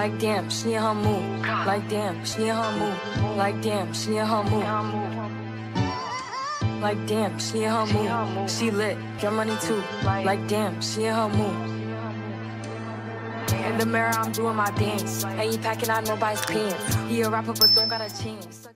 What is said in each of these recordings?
Like damn, she in her mood. Like damn, she in her mood. Like damn, she in her mood. Like damn, she in her mood. She lit, get money too. Like damn, she in her mood. In the mirror, I'm doing my dance. Ain't packing out nobody's pants. He a rapper, but don't got a chance.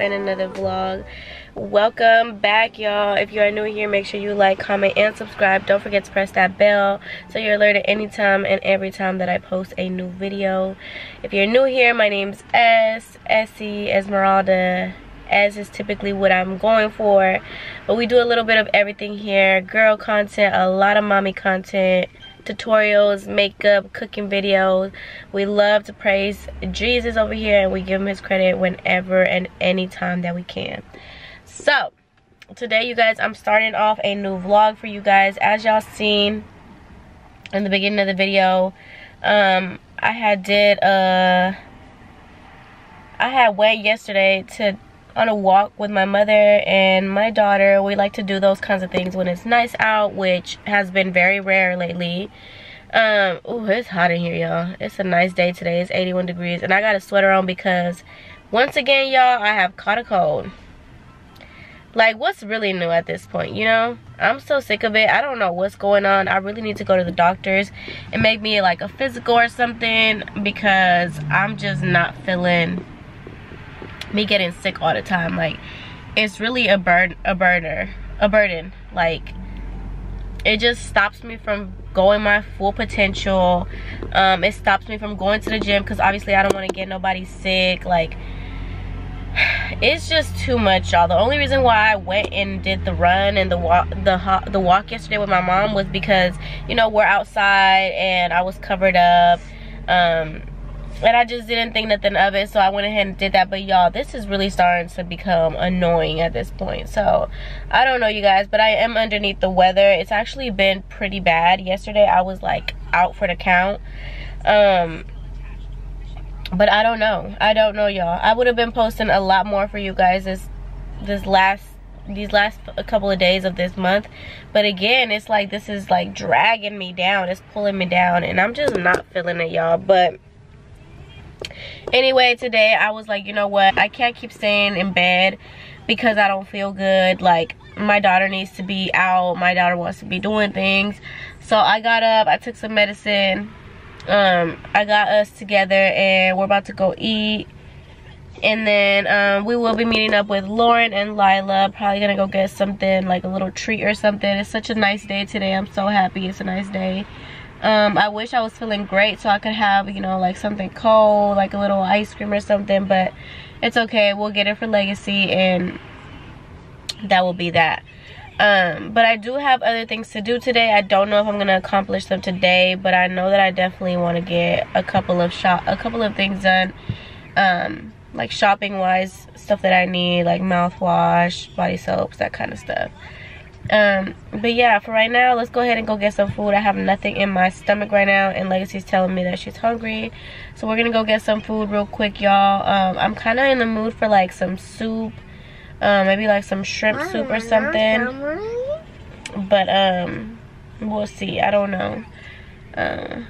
Video and another vlog. Welcome back y'all. If you are new here, make sure you like, comment, and subscribe. Don't forget to press that bell so you're alerted anytime and every time that I post a new video. If you're new here, my name's S, Essie, Esmeralda. As is typically what I'm going for. But we do a little bit of everything here. Girl content, a lot of mommy content tutorials, makeup, cooking videos. We love to praise Jesus over here and we give him his credit whenever and anytime that we can. So, today you guys, I'm starting off a new vlog for you guys. As y'all seen in the beginning of the video, um, I had did a, I had went yesterday to on a walk with my mother and my daughter. We like to do those kinds of things when it's nice out, which has been very rare lately. Um, oh, it's hot in here, y'all. It's a nice day today. It's 81 degrees. And I got a sweater on because, once again, y'all, I have caught a cold. Like, what's really new at this point, you know? I'm so sick of it. I don't know what's going on. I really need to go to the doctors and make me, like, a physical or something because I'm just not feeling me getting sick all the time. Like it's really a burden a burner a burden. Like it just stops me from going my full potential. Um it stops me from going to the gym because obviously i don't want to get nobody sick. Like it's just too much y'all. The only reason why i went and did the run and the walk the the walk yesterday with my mom was because you know we're outside and i was covered up. Um and I just didn't think nothing of it so I went ahead and did that. But y'all this is really starting to become annoying at this point. So I don't know you guys but I am underneath the weather. It's actually been pretty bad. Yesterday I was like out for the count. Um but I don't know. I don't know y'all. I would have been posting a lot more for you guys this this last these last couple of days of this month. But again it's like this is like dragging me down. It's pulling me down. And I'm just not feeling it y'all. But anyway today i was like you know what? I can't keep staying in bed because i don't feel good. Like my daughter needs to be out. My daughter wants to be doing things. So i got up. I took some medicine. Um i got us together and we're about to go eat. And then um, we will be meeting up with Lauren and Lila. Probably gonna go get something like a little treat or something. It's such a nice day today. I'm so happy. It's a nice day um i wish i was feeling great so i could have you know like something cold like a little ice cream or something but it's okay. We'll get it for legacy and that will be that. Um but i do have other things to do today. I don't know if i'm gonna accomplish them today but i know that i definitely want to get a couple of shop a couple of things done. Um like shopping wise stuff that i need like mouthwash body soaps that kind of stuff um but yeah for right now let's go ahead and go get some food. I have nothing in my stomach right now and legacy's telling me that she's hungry. So we're gonna go get some food real quick y'all. Um i'm kind of in the mood for like some soup. Um maybe like some shrimp soup or something. But um we'll see. I don't know. Uh,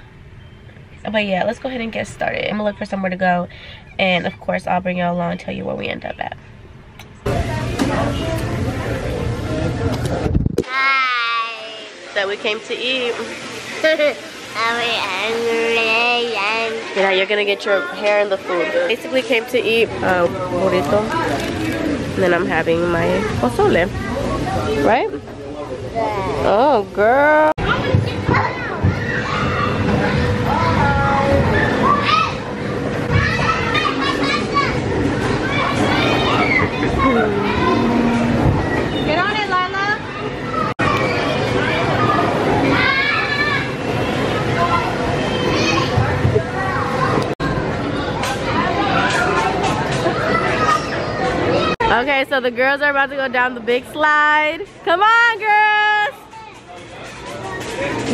but yeah let's go ahead and get started. I'm gonna look for somewhere to go. And of course, I'll bring y'all along and tell you where we end up at. We came to eat. I'm angry and Yeah, you're gonna get your hair in the food. Basically came to eat uh, burrito. And then I'm having my pozole. Right? Oh, girl. Get on it, Lila. Okay, so the girls are about to go down the big slide. Come on, girls.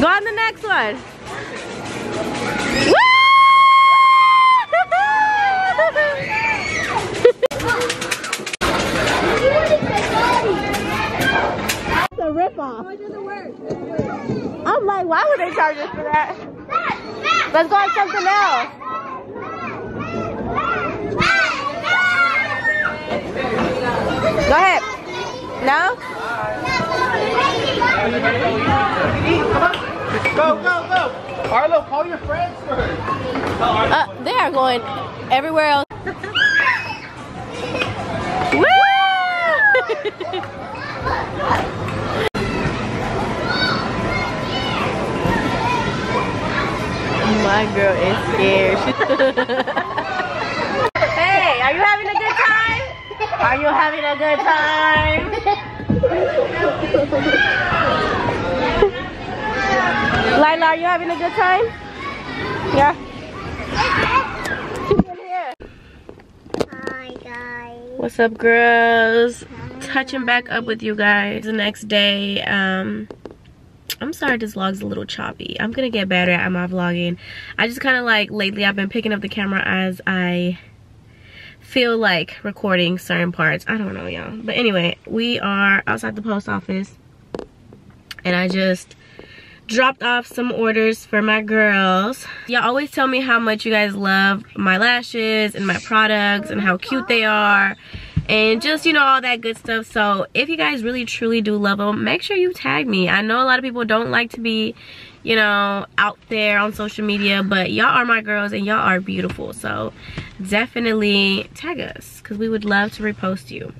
Go on the next one. It's a ripoff. I'm like, why would they charge us for that? Let's go on something else. Go ahead. No? Go, go, go! Arlo, call your friends first. Uh, they are going everywhere else. Woo! My girl is scared. hey, are you having a good time? Are you having a good time? Lila, are you having a good time? Yeah. She's in here. Hi, guys. What's up, girls? Touching back up with you guys the next day. Um, I'm sorry this vlog's a little choppy. I'm gonna get better at my vlogging. I just kind of like lately I've been picking up the camera as I feel like recording certain parts. I don't know, y'all. But anyway, we are outside the post office, and I just dropped off some orders for my girls. Y'all always tell me how much you guys love my lashes and my products and how cute they are and just you know all that good stuff so if you guys really truly do love them make sure you tag me i know a lot of people don't like to be you know out there on social media but y'all are my girls and y'all are beautiful so definitely tag us because we would love to repost you.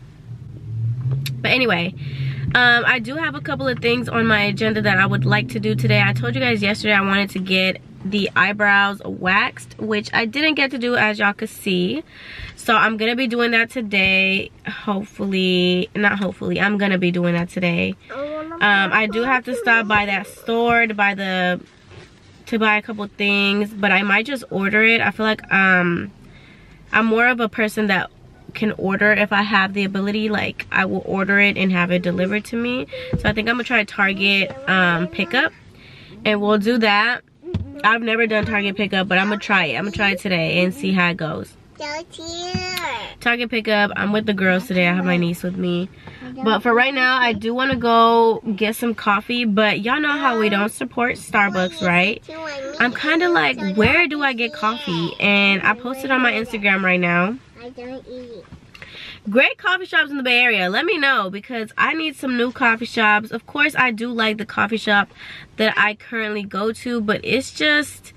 But anyway um i do have a couple of things on my agenda that i would like to do today. I told you guys yesterday i wanted to get the eyebrows waxed which i didn't get to do as y'all could see. So i'm gonna be doing that today. Hopefully not hopefully i'm gonna be doing that today. Um i do have to stop by that store to buy the to buy a couple things but i might just order it. I feel like um i'm more of a person that can order if i have the ability like i will order it and have it delivered to me. So i think i'm gonna try target um pickup and we'll do that. I've never done target pickup but i'm gonna try it. I'm gonna try it today and see how it goes. Target pickup. I'm with the girls today. I have my niece with me. But for right now, I do want to go get some coffee. But y'all know how we don't support Starbucks, right? I'm kind of like, where do I get coffee? And I posted on my Instagram right now. Great coffee shops in the Bay Area. Let me know because I need some new coffee shops. Of course, I do like the coffee shop that I currently go to. But it's just...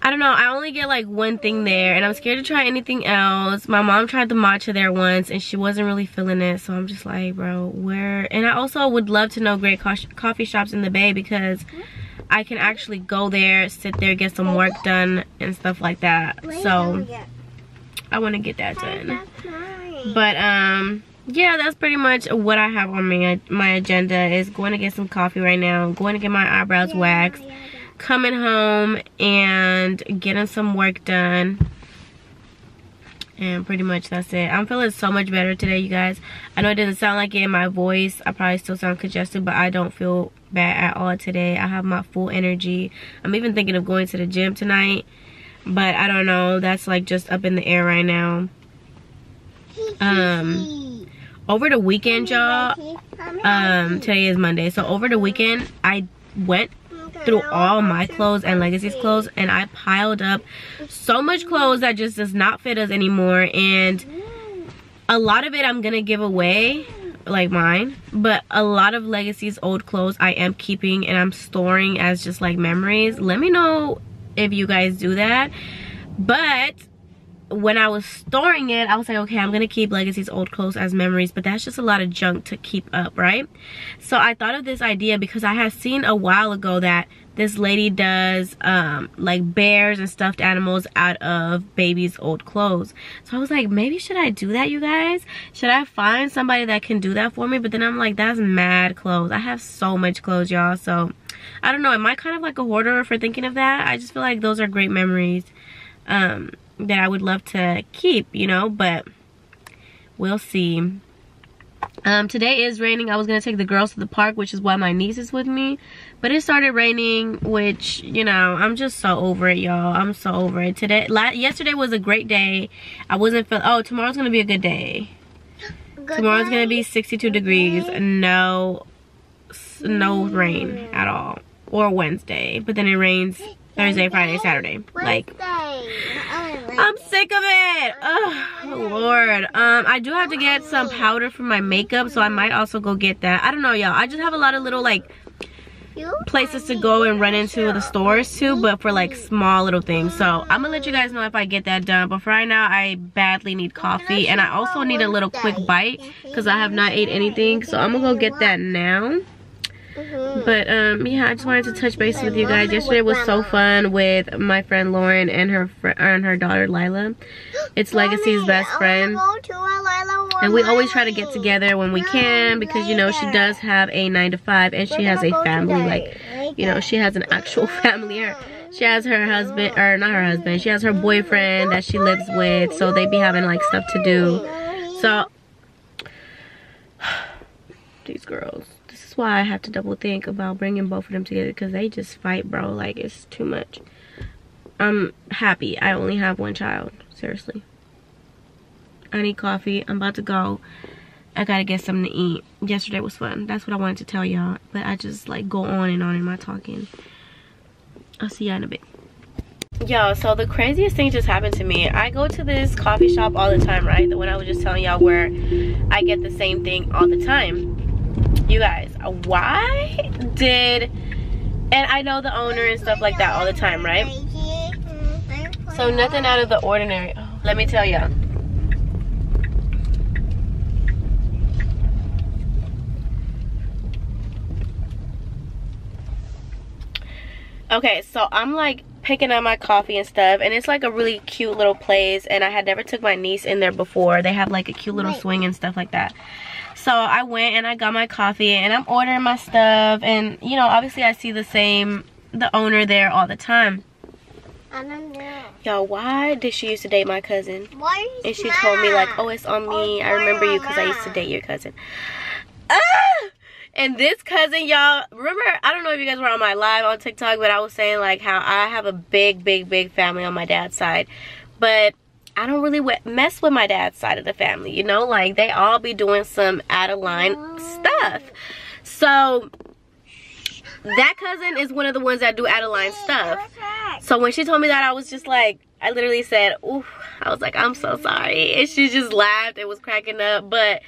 I don't know. I only get like one thing there and I'm scared to try anything else. My mom tried the matcha there once and she wasn't really feeling it. So I'm just like, bro, where? And I also would love to know great co coffee shops in the Bay because I can actually go there, sit there, get some work done and stuff like that. So I want to get that done. But um yeah, that's pretty much what I have on my my agenda is going to get some coffee right now. Going to get my eyebrows waxed coming home and getting some work done. And pretty much that's it. I'm feeling so much better today you guys. I know it doesn't sound like it in my voice. I probably still sound congested but i don't feel bad at all today. I have my full energy. I'm even thinking of going to the gym tonight but i don't know. That's like just up in the air right now. Um over the weekend y'all um today is monday. So over the weekend i went through all my clothes and Legacy's clothes and I piled up so much clothes that just does not fit us anymore and a lot of it I'm gonna give away like mine but a lot of Legacy's old clothes I am keeping and I'm storing as just like memories. Let me know if you guys do that but when I was storing it, I was like, okay, I'm gonna keep Legacy's old clothes as memories, but that's just a lot of junk to keep up, right? So I thought of this idea because I had seen a while ago that this lady does um, like bears and stuffed animals out of baby's old clothes. So I was like, maybe should I do that, you guys? Should I find somebody that can do that for me? But then I'm like, that's mad clothes. I have so much clothes, y'all. So I don't know. Am I kind of like a hoarder for thinking of that? I just feel like those are great memories. Um, that I would love to keep, you know, but we'll see. Um, today is raining. I was going to take the girls to the park, which is why my niece is with me. But it started raining, which, you know, I'm just so over it, y'all. I'm so over it. Today, yesterday was a great day. I wasn't feeling, oh, tomorrow's going to be a good day. Good tomorrow's going to be 62 degrees. No, no rain at all. Or Wednesday. But then it rains Thursday, Friday, Saturday. Like, I'm sick of it. Oh, Lord. Um, I do have to get some powder for my makeup, so I might also go get that. I don't know, y'all. I just have a lot of little, like, places to go and run into the stores too, but for, like, small little things. So, I'm gonna let you guys know if I get that done. But for right now, I badly need coffee, and I also need a little quick bite because I have not ate anything. So, I'm gonna go get that now. Mm-hmm. But um, yeah, I just wanted to touch base with you guys. Yesterday was so fun with my friend Lauren and her and her daughter Lila. It's Legacy's best friend. And we always try to get together when we can because you know she does have a 9 to 5 and she has a family like you know she has an actual family. Her, she has her husband or not her husband. She has her boyfriend that she lives with so they'd be having like stuff to do. So these girls why I have to double think about bringing both of them together because they just fight, bro. Like, it's too much. I'm happy. I only have one child. Seriously. I need coffee. I'm about to go. I gotta get something to eat. Yesterday was fun. That's what I wanted to tell y'all. But I just, like, go on and on in my talking. I'll see y'all in a bit. Y'all, so the craziest thing just happened to me. I go to this coffee shop all the time, right? The one I was just telling y'all where I get the same thing all the time you guys why did and i know the owner and stuff like that all the time right? So nothing out of the ordinary. Oh, let me tell y'all okay so i'm like picking up my coffee and stuff and it's like a really cute little place and i had never took my niece in there before. They have like a cute little swing and stuff like that so I went and I got my coffee and I'm ordering my stuff and you know obviously I see the same the owner there all the time. Yo, why did she used to date my cousin? Why and she told me like, oh, it's on me. I remember you because I used to date your cousin. Ah! And this cousin, y'all, remember, I don't know if you guys were on my live on TikTok, but I was saying like how I have a big, big, big family on my dad's side. But I don't really mess with my dad's side of the family, you know? Like, they all be doing some out-of-line stuff. So, that cousin is one of the ones that do out-of-line stuff. So, when she told me that, I was just like, I literally said, ooh, I was like, I'm so sorry. And she just laughed and was cracking up. But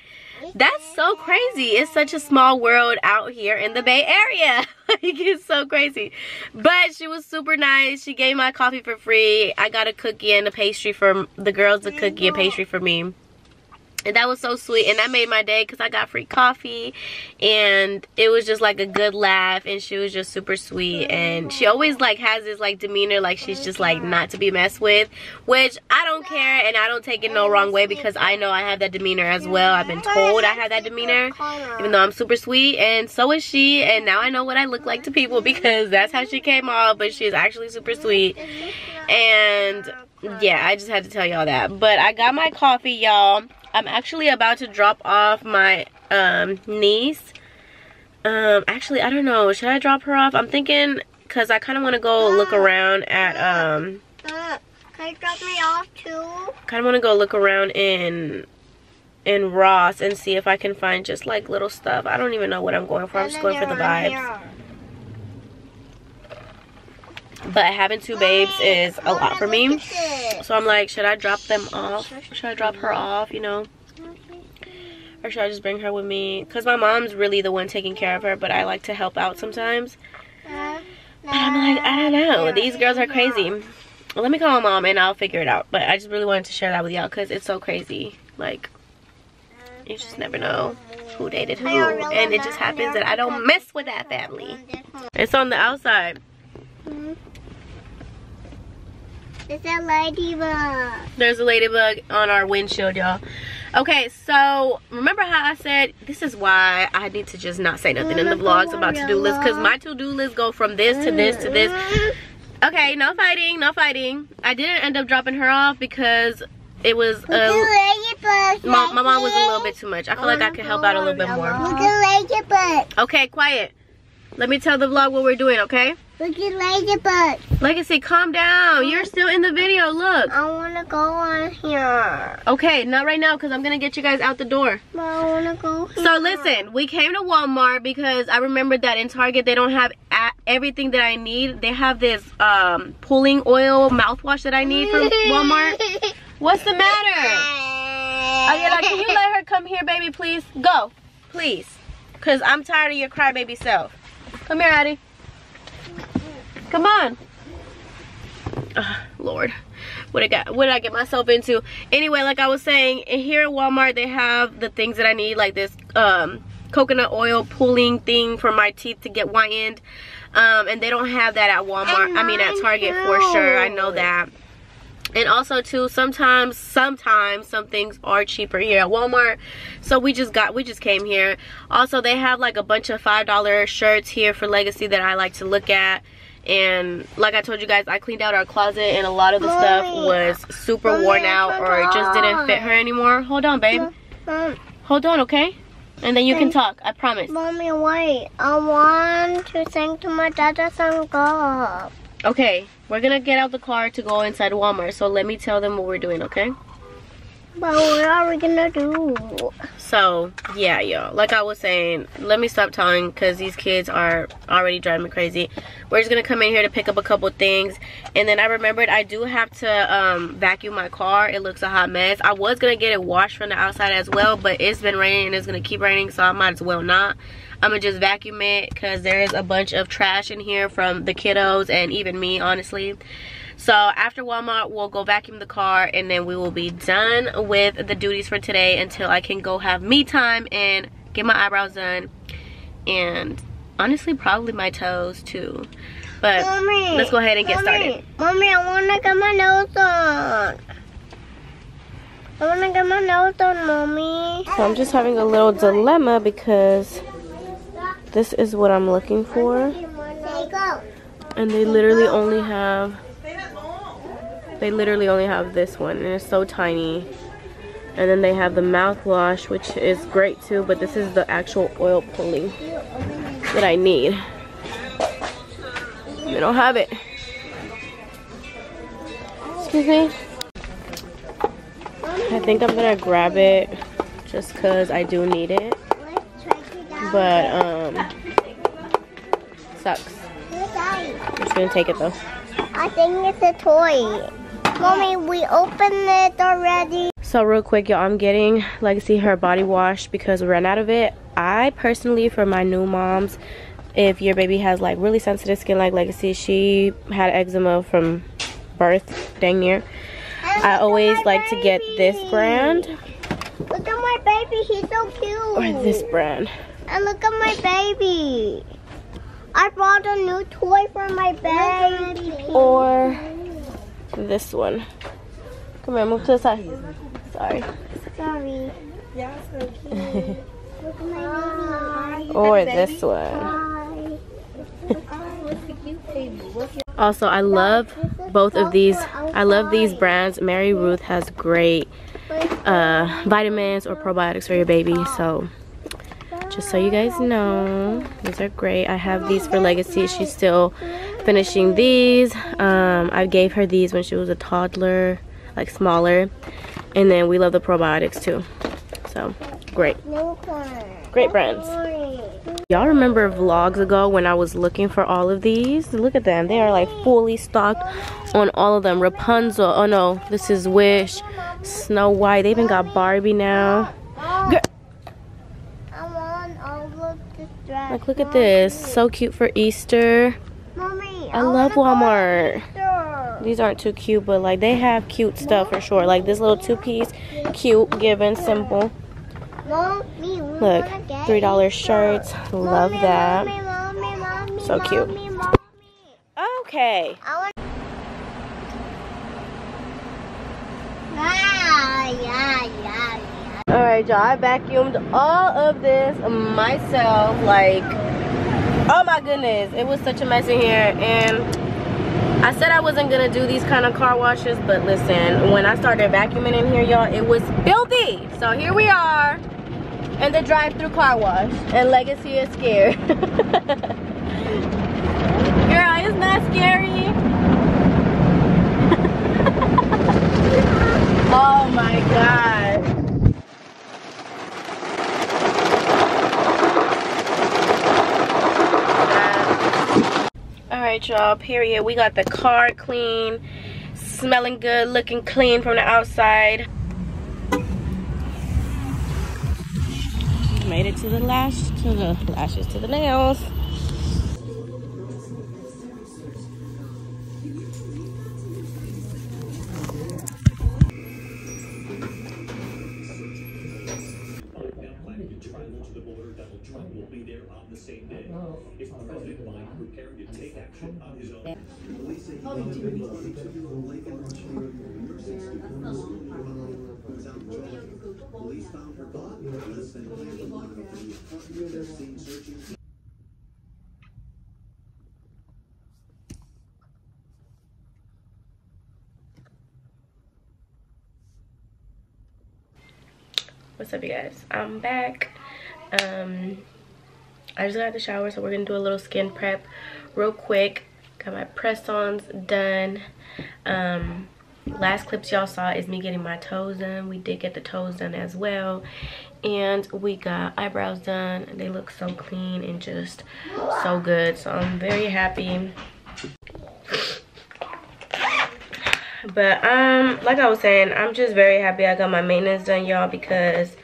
that's so crazy. It's such a small world out here in the Bay Area. like, it's so crazy. But she was super nice. She gave my coffee for free. I got a cookie and a pastry for the girls, a cookie and pastry for me and that was so sweet. And that made my day because i got free coffee. And it was just like a good laugh. And she was just super sweet. And she always like has this like demeanor like she's just like not to be messed with which i don't care. And i don't take it no wrong way because i know i have that demeanor as well. I've been told i have that demeanor even though i'm super sweet. And so is she. And now i know what i look like to people because that's how she came off. But she's actually super sweet. And yeah i just had to tell y'all that but i got my coffee y'all I'm actually about to drop off my um, niece. Um, actually, I don't know. Should I drop her off? I'm thinking because I kind of want to go look around at... Um, can you drop me off too? kind of want to go look around in in Ross and see if I can find just like little stuff. I don't even know what I'm going for. I'm just going for the vibes. But having two babes is a lot for me. So i'm like should i drop them off? Should i drop her off you know? Or should i just bring her with me? Because my mom's really the one taking care of her but i like to help out sometimes. But i'm like i don't know. These girls are crazy. Well, let me call my mom and i'll figure it out. But i just really wanted to share that with y'all because it's so crazy. Like you just never know who dated who. And it just happens that i don't mess with that family. It's on the outside It's a ladybug. There's a ladybug on our windshield, y'all. Okay, so remember how I said this is why I need to just not say nothing in the vlogs about to-do list because my to-do list go from this to this to this. Okay, no fighting, no fighting. I didn't end up dropping her off because it was ladybug. my, my mom was a little bit too much. I feel like I could help out a little bit more. Look at ladybug. Okay, quiet. Let me tell the vlog what we're doing, okay? Look at ladybug. Legacy, calm down. You're still in the video. Look. I want to go on here. Okay, not right now because I'm going to get you guys out the door. But I want to go here. So listen, we came to Walmart because I remembered that in Target they don't have everything that I need. They have this um, pulling oil mouthwash that I need from Walmart. What's the matter? Ayala, can you let her come here, baby, please? Go, please. Because I'm tired of your crybaby self. Come here, Addie. Come on. Ugh, Lord, what I got? What did I get myself into? Anyway, like I was saying, here at Walmart they have the things that I need, like this um, coconut oil pulling thing for my teeth to get whitened, um, and they don't have that at Walmart. I mean, at Target for sure. I know that. And also too, sometimes, sometimes some things are cheaper here at Walmart. So we just got, we just came here. Also, they have like a bunch of $5 shirts here for Legacy that I like to look at. And like I told you guys, I cleaned out our closet and a lot of the stuff was super Mommy, worn out or it just didn't fit her anymore. Hold on, babe. Mom, Hold on, okay? And then you can talk, I promise. Mommy, wait. I want to sing to my dada song go. Okay, we're gonna get out the car to go inside Walmart. So let me tell them what we're doing, okay? But what are we gonna do? So yeah, y'all. Like I was saying, let me stop talking because these kids are already driving me crazy. We're just gonna come in here to pick up a couple things, and then I remembered I do have to um, vacuum my car. It looks a hot mess. I was gonna get it washed from the outside as well, but it's been raining and it's gonna keep raining, so I might as well not. I'm gonna just vacuum it because there is a bunch of trash in here from the kiddos and even me, honestly. So after Walmart, we'll go vacuum the car and then we will be done with the duties for today until I can go have me time and get my eyebrows done. And honestly, probably my toes too. But Mommy, let's go ahead and get Mommy, started. Mommy, I wanna get my nose on. I wanna get my nose on, Mommy. So I'm just having a little dilemma because this is what I'm looking for. And they literally only have they literally only have this one and it's so tiny. And then they have the mouthwash which is great too but this is the actual oil pulling that I need. They don't have it. Excuse me? I think I'm gonna grab it just cause I do need it. But um sucks. I'm just gonna take it though. I think it's a toy. Mommy, we opened it already. So real quick, y'all, I'm getting Legacy her body wash because we ran out of it. I personally, for my new moms, if your baby has like really sensitive skin like Legacy, she had eczema from birth, dang near. I always like to get this brand Look at my baby, he's so cute. or this brand. And look at my baby. I bought a new toy for my baby. Or this one. Come here, move to the side. Sorry. Sorry. Look at my baby. Or this one. Also, I love both of these. I love these brands. Mary Ruth has great uh, vitamins or probiotics for your baby. So, just so you guys know, these are great. I have these for Legacy. She's still finishing these. Um, I gave her these when she was a toddler, like smaller. And then we love the probiotics too. So, great. Great brands. Y'all remember vlogs ago when I was looking for all of these? Look at them. They are like fully stocked on all of them. Rapunzel. Oh no, this is Wish. Snow White. They even got Barbie now. Girl. I want all of this dress. Like, look at this. So cute for Easter. Mommy, I love Walmart. These aren't too cute, but like they have cute stuff for sure. Like this little two piece, cute, given, simple. Look, three dollar shirts. Love that. So cute. Okay. Ah, yeah, yeah, yeah. All right, y'all. I vacuumed all of this myself. Like, oh my goodness, it was such a mess in here. And I said I wasn't gonna do these kind of car washes, but listen, when I started vacuuming in here, y'all, it was filthy. So here we are in the drive-through car wash, and Legacy is scared. Girl, isn't that scary? oh my god. All right, y'all. Period. We got the car clean, smelling good, looking clean from the outside. Made it to the lash, to the lashes, to the nails. What's up, you guys? I'm back. Um, I just got out the shower, so we're gonna do a little skin prep real quick. Got my press-ons done. Um, last clips y'all saw is me getting my toes done. We did get the toes done as well. And we got eyebrows done. They look so clean and just so good. So I'm very happy. But um, like I was saying, I'm just very happy I got my maintenance done, y'all, because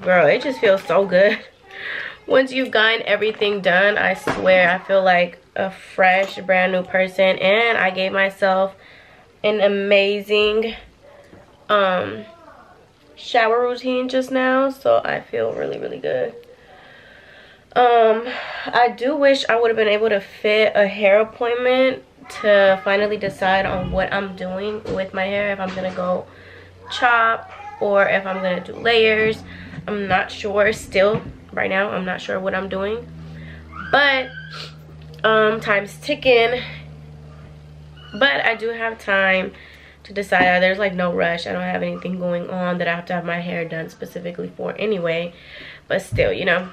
girl, it just feels so good. Once you've gotten everything done, I swear I feel like a fresh, brand new person. And I gave myself an amazing um shower routine just now, so I feel really, really good. Um, I do wish I would have been able to fit a hair appointment to finally decide on what I'm doing with my hair. If I'm gonna go chop or if I'm gonna do layers. I'm not sure still right now. I'm not sure what I'm doing. But um time's ticking. But I do have time to decide. There's like no rush. I don't have anything going on that I have to have my hair done specifically for anyway. But still, you know,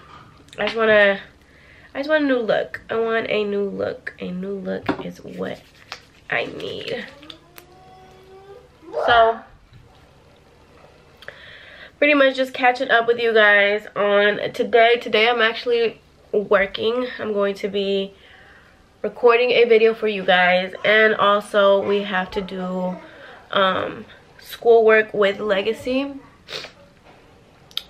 I just wanna I just want a new look. I want a new look. A new look is what I need. So, pretty much just catching up with you guys on today. Today I'm actually working. I'm going to be recording a video for you guys. And also we have to do um, schoolwork with Legacy.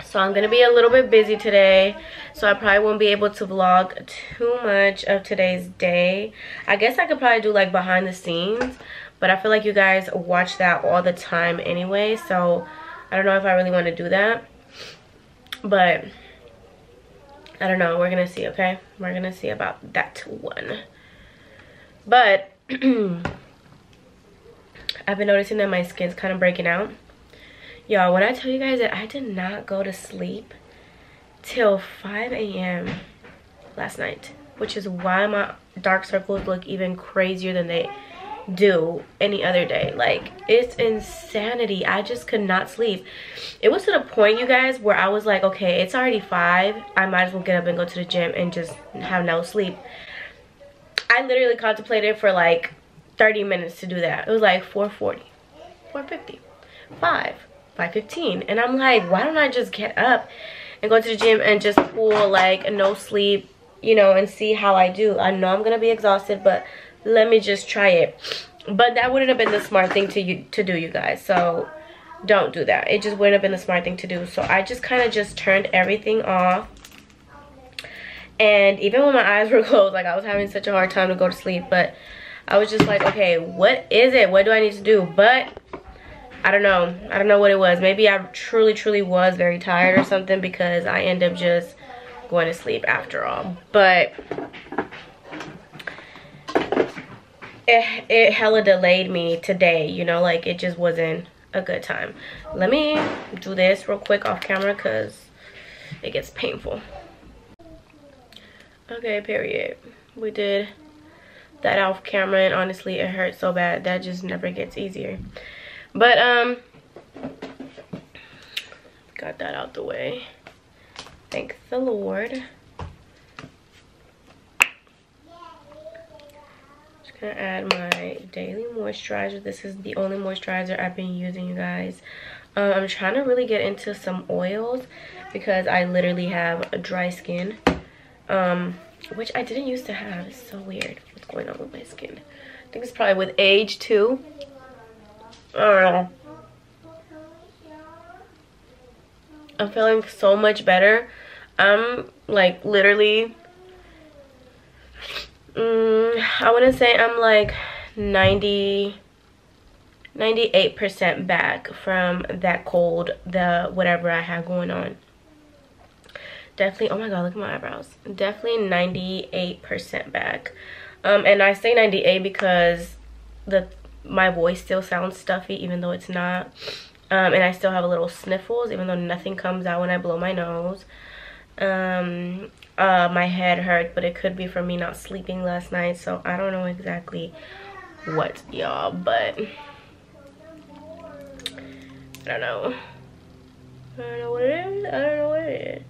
So I'm going to be a little bit busy today. So I probably won't be able to vlog too much of today's day. I guess I could probably do like behind the scenes. But I feel like you guys watch that all the time anyway. So I don't know if I really want to do that. But I don't know. We're going to see, okay? We're going to see about that one. But I've been noticing that my skin's kind of breaking out. Y'all, when I tell you guys that I did not go to sleep till 5 a.m. last night, which is why my dark circles look even crazier than they do any other day. Like, it's insanity. I just could not sleep. It was to the point, you guys, where I was like, okay, it's already 5. I might as well get up and go to the gym and just have no sleep. I literally contemplated for like 30 minutes to do that. It was like 440, 450, 5, 5.15. And I'm like, why don't I just get up and go to the gym and just pull like no sleep, you know, and see how I do. I know I'm going to be exhausted, but let me just try it. But that wouldn't have been the smart thing to you to do, you guys. So don't do that. It just wouldn't have been the smart thing to do. So I just kind of just turned everything off. And even when my eyes were closed, like I was having such a hard time to go to sleep. But I was just like, okay, what is it? What do I need to do? But I don't know. I don't know what it was. Maybe I truly, truly was very tired or something because I end up just going to sleep after all. But it, it hella delayed me today, you know, like it just wasn't a good time. Let me do this real quick off camera because it gets painful. Okay, period. We did that off camera and honestly it hurt so bad. That just never gets easier. But, um, got that out the way. Thank the Lord. Gonna add my daily moisturizer. This is the only moisturizer I've been using, you guys. Um, I'm trying to really get into some oils because I literally have a dry skin. Um, which I didn't used to have. It's so weird what's going on with my skin. I think it's probably with age too. I'm feeling so much better. I'm like literally, mm, I want to say I'm like 90, 98% back from that cold, the whatever I had going on. Definitely, oh my god, look at my eyebrows. Definitely 98% back. Um, and I say 98 because the my voice still sounds stuffy even though it's not um, and I still have a little sniffles even though nothing comes out when I blow my nose um, uh, my head hurt but it could be from me not sleeping last night so I don't know exactly what y'all but I don't know. I don't know what it is. I don't know what it is.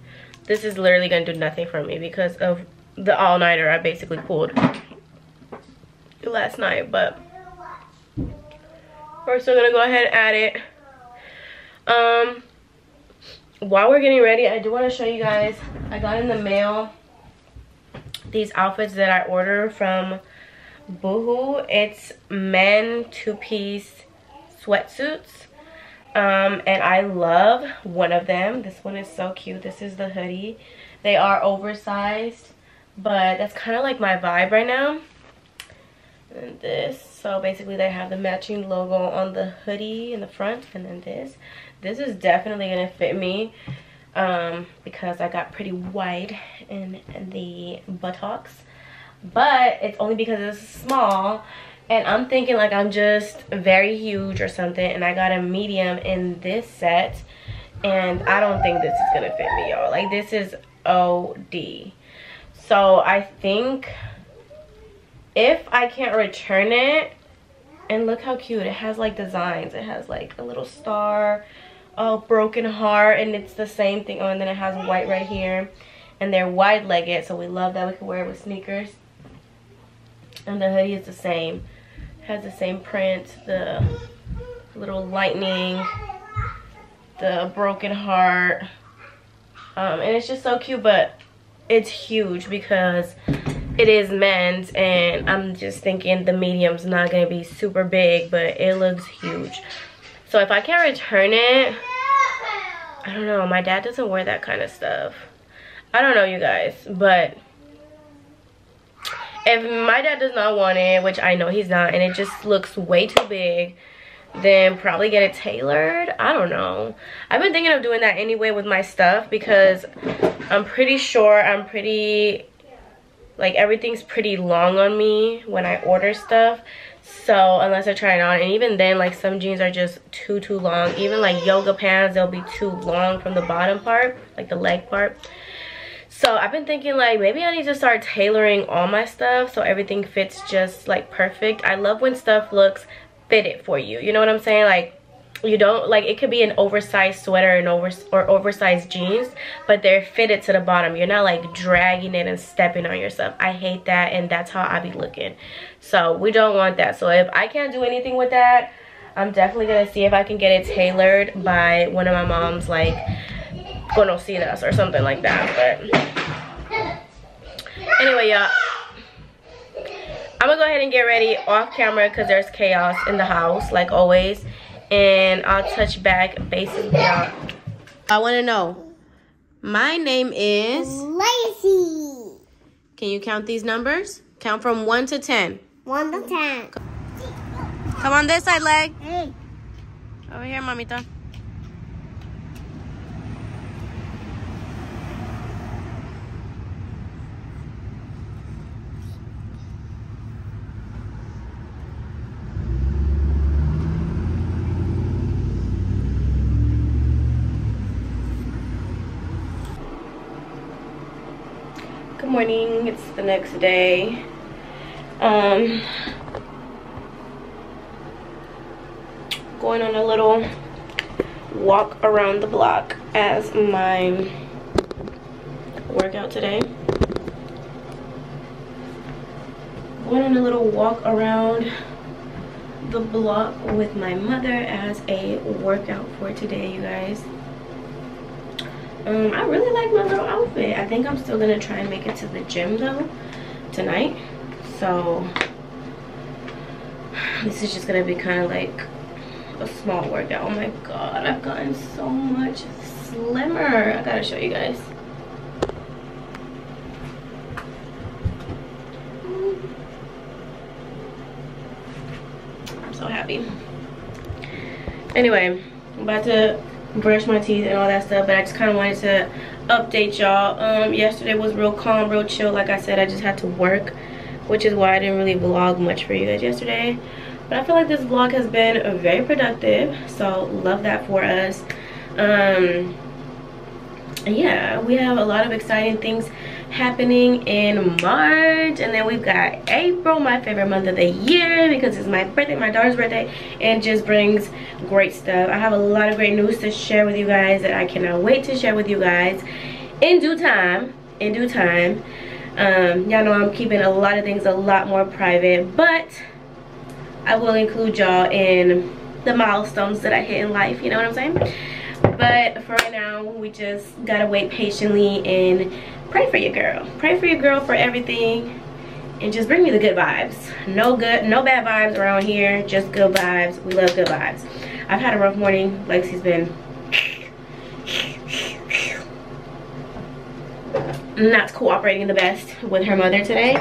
This is literally gonna do nothing for me because of the all-nighter I basically pulled last night but we're still gonna go ahead and add it. Um while we're getting ready i do want to show you guys i got in the mail these outfits that i ordered from boohoo. It's men two-piece sweatsuits um and i love one of them. This one is so cute. This is the hoodie. They are oversized but that's kind of like my vibe right now. And this so basically they have the matching logo on the hoodie in the front and then this this is definitely gonna fit me um, because I got pretty wide in the buttocks. But it's only because it's small and I'm thinking like I'm just very huge or something and I got a medium in this set and I don't think this is gonna fit me y'all. Like this is OD so I think if I can't return it and look how cute it has like designs. It has like a little star a broken heart and it's the same thing. Oh and then it has white right here and they're wide legged so we love that we can wear it with sneakers. And the hoodie is the same. Has the same print the little lightning the broken heart. Um, and it's just so cute but it's huge because it is men's and I'm just thinking the medium's not to be super big but it looks huge. So if I can't return it, I don't know. My dad doesn't wear that kind of stuff. I don't know you guys but if my dad does not want it, which I know he's not, and it just looks way too big, then probably get it tailored. I don't know. I've been thinking of doing that anyway with my stuff because I'm pretty sure I'm pretty like everything's pretty long on me when I order stuff so unless I try it on. And even then like some jeans are just too too long. Even like yoga pants they'll be too long from the bottom part like the leg part. So I've been thinking like maybe I need to start tailoring all my stuff so everything fits just like perfect. I love when stuff looks fitted for you. You know what I'm saying? Like you don't like it could be an oversized sweater and over or oversized jeans but they're fitted to the bottom you're not like dragging it and stepping on yourself i hate that and that's how i be looking so we don't want that so if i can't do anything with that I'm definitely gonna see if I can get it tailored by one of my mom's like conocidas or something like that. But anyway, y'all. I'm gonna go ahead and get ready off camera because there's chaos in the house like always. And I'll touch back basically y'all. I wanna know. My name is Lazy. Can you count these numbers? Count from one to ten. One to ten. Come on this side leg. Hey. Over here, mamita. Morning. It's the next day. Um, going on a little walk around the block as my workout today. Going on a little walk around the block with my mother as a workout for today, you guys. Um, I really like my little outfit. I think I'm still gonna try and make it to the gym though tonight. So this is just gonna be kind of like a small workout. Oh my god, I've gotten so much slimmer. I gotta show you guys. I'm so happy. Anyway, I'm about to brush my teeth and all that stuff, but I just kind of wanted to update y'all. Um, yesterday was real calm, real chill. Like I said, I just had to work, which is why I didn't really vlog much for you guys yesterday. But I feel like this vlog has been very productive, so love that for us. Um, yeah, we have a lot of exciting things happening in March and then we've got April my favorite month of the year because it's my birthday my daughter's birthday and just brings great stuff. I have a lot of great news to share with you guys that I cannot wait to share with you guys in due time in due time. Um, y'all know I'm keeping a lot of things a lot more private but I will include y'all in the milestones that I hit in life you know what I'm saying? But for right now we just gotta wait patiently and pray for your girl. Pray for your girl for everything and just bring me the good vibes. No good no bad vibes around here just good vibes. We love good vibes. I've had a rough morning. Lexie's been not cooperating the best with her mother today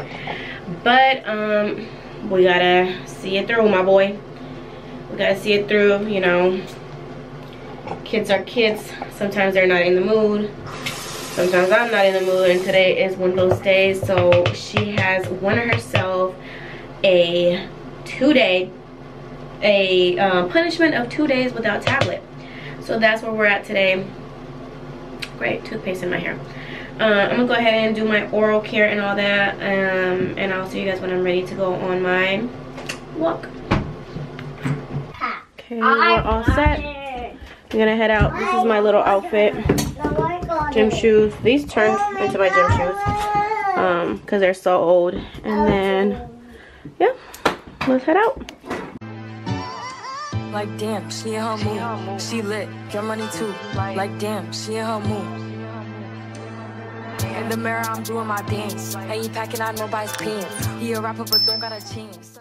but um we gotta see it through my boy. We gotta see it through you know. Kids are kids. Sometimes they're not in the mood sometimes i'm not in the mood and today is one of those days. So she has won herself a two-day a um, punishment of two days without tablet. So that's where we're at today. Great toothpaste in my hair. Uh, i'm gonna go ahead and do my oral care and all that um, and i'll see you guys when i'm ready to go on my walk. Okay we're all set. I'm gonna head out. This is my little outfit. Gym shoes. These turned into my gym shoes. Um, because they're so old. And then, yeah, let's head out. Like damn, she in her mood. She lit, get money too. Like damn, she in her mood. In the mirror, I'm doing my dance. Ain't packing out nobody's pants. He a rapper, but don't got a chance.